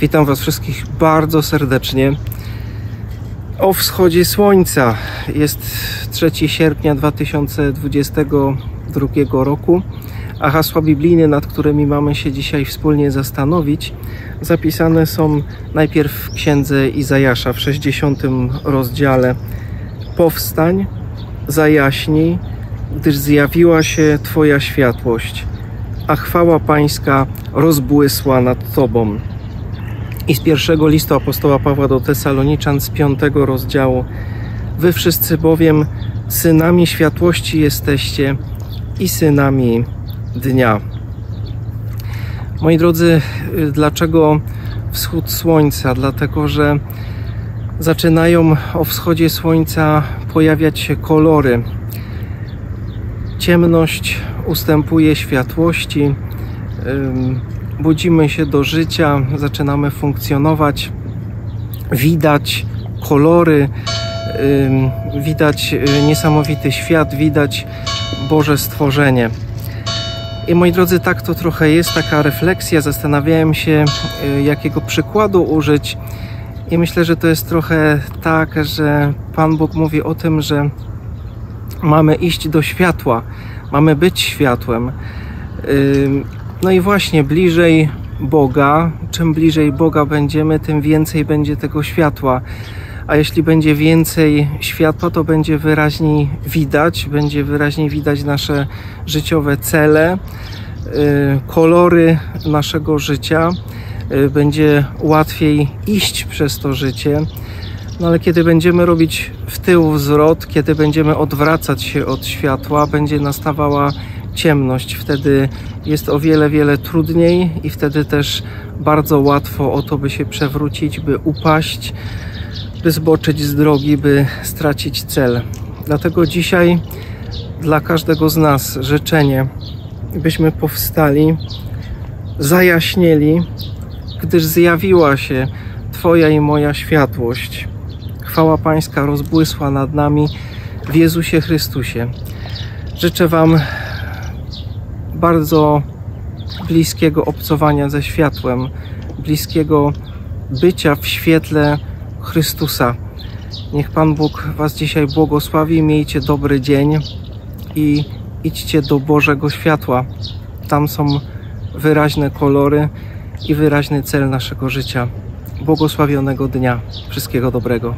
Witam Was wszystkich bardzo serdecznie. O wschodzie słońca. Jest 3 sierpnia 2022 roku a hasła biblijne, nad którymi mamy się dzisiaj wspólnie zastanowić, zapisane są najpierw w księdze Izajasza w 60 rozdziale. Powstań, zajaśnij, gdyż zjawiła się Twoja światłość, a chwała Pańska rozbłysła nad Tobą. I z pierwszego listu apostoła Pawła do Tesaloniczan z piątego rozdziału. Wy wszyscy bowiem synami światłości jesteście i synami dnia. Moi drodzy, dlaczego wschód słońca? Dlatego, że zaczynają o wschodzie słońca pojawiać się kolory. Ciemność ustępuje światłości budzimy się do życia, zaczynamy funkcjonować, widać kolory, widać y, niesamowity świat, widać Boże stworzenie. I moi drodzy, tak to trochę jest, taka refleksja. Zastanawiałem się, y, jakiego przykładu użyć, i myślę, że to jest trochę tak, że Pan Bóg mówi o tym, że mamy iść do światła, mamy być światłem. No i właśnie bliżej Boga, czym bliżej Boga będziemy, tym więcej będzie tego światła. A jeśli będzie więcej światła, to będzie wyraźniej widać, będzie wyraźniej widać nasze życiowe cele, y, kolory naszego życia, y, będzie łatwiej iść przez to życie. No ale kiedy będziemy robić w tył wzrot, kiedy będziemy odwracać się od światła, będzie nastawała ciemność. Wtedy jest o wiele, wiele trudniej i wtedy też bardzo łatwo o to, by się przewrócić, by upaść, by zboczyć z drogi, by stracić cel. Dlatego dzisiaj dla każdego z nas życzenie, byśmy powstali, zajaśnieli, gdyż zjawiła się Twoja i moja światłość. Chwała Pańska rozbłysła nad nami w Jezusie Chrystusie. Życzę Wam bardzo bliskiego obcowania ze światłem, bliskiego bycia w świetle Chrystusa. Niech Pan Bóg Was dzisiaj błogosławi, miejcie dobry dzień i idźcie do Bożego światła. Tam są wyraźne kolory i wyraźny cel naszego życia. Błogosławionego dnia. Wszystkiego dobrego.